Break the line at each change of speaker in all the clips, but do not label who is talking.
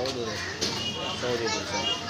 烧的烧的本身。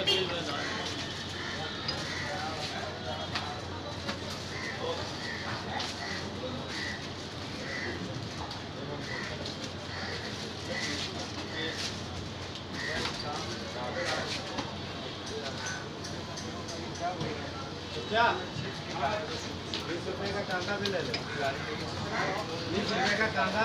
क्या? बीस रुपये का कांदा भी ले लो। बीस रुपये का कांदा।